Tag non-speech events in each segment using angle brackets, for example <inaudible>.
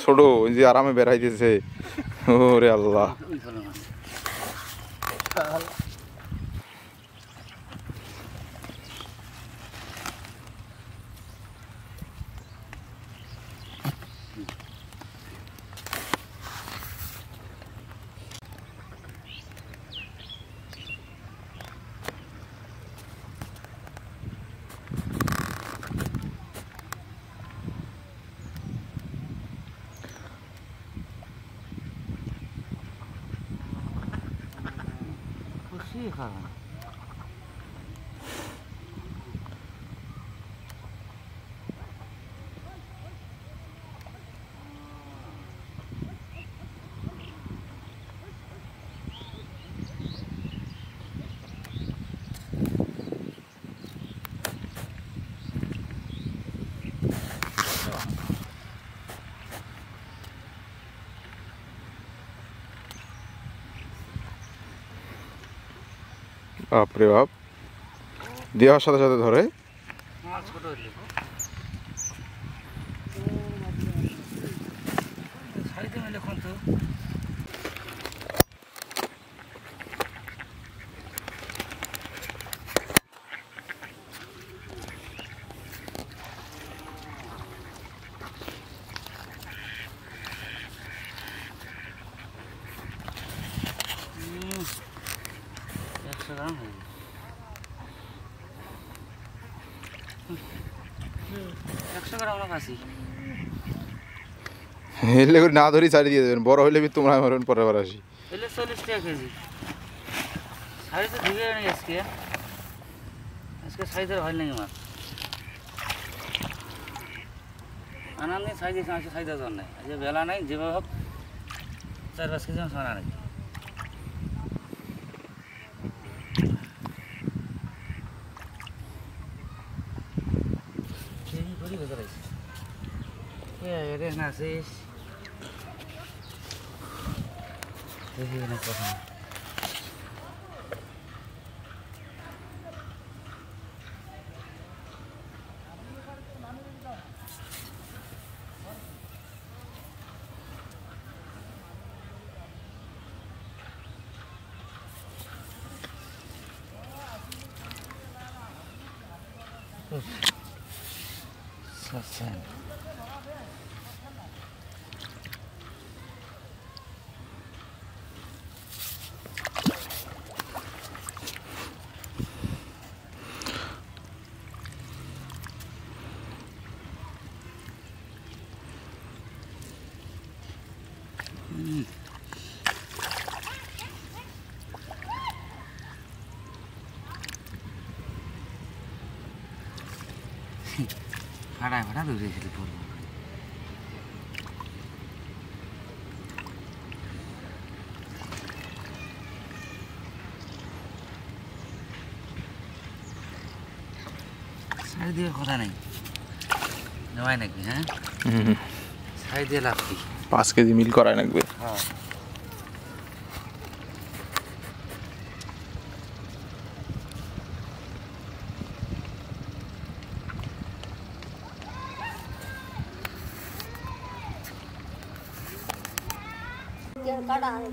ছোট ওই যে আরামে বেড়াইতেছে। ওরে আল্লাহ। 厉害啊！বাপরে বাপ দেওয়ার সাথে সাথে ধরে। ছোট না খাসি এলে করে না ধরি ছাড়ি দিয়ে দেবেন। বড় হইলে বি তোমরা মারবেন পরের বার আসি। এলে চল্লিশ টাকা কেজি। সাড়ে তো ঢুকে নেই আজকে। আজকে সাইজের হয় নাকি মাছ আনন্দ নেই সাইজ আজকে সাইজের জন নাই। আজকে বেলা নাই, যেভাবে হোক, চার পাঁচ কেজি মাছ আনা নেই। juga guys ya ada nasi ini nasi Mm-hmm. ませんうん ভাড়ায় ভাড়া পড়ব। শাড়ি দিয়ে কথা নেই। নেওয়াই নাকি হ্যাঁ? শাড়ি দিয়ে লাভ কি? পাঁচ কেজি মিল করায় লাগবে। হ্যাঁ। पंखा डाल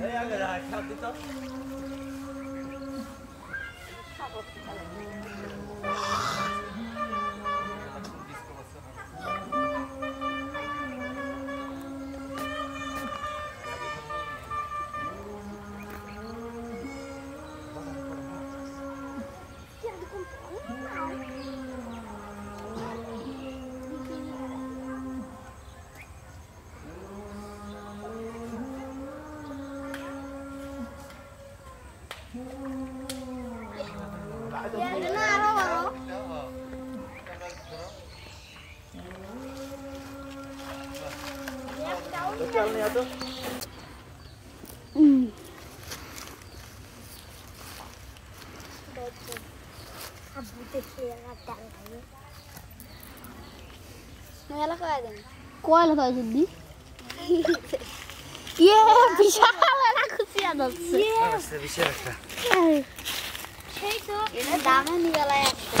Hey, I'm gonna have to talk. गल नहीं आता Cola, vai subir. <laughs> Yeah, bichala na é cozinha da Yeah. Nossa, bichala. Cheio. Ele dá uma nível essa.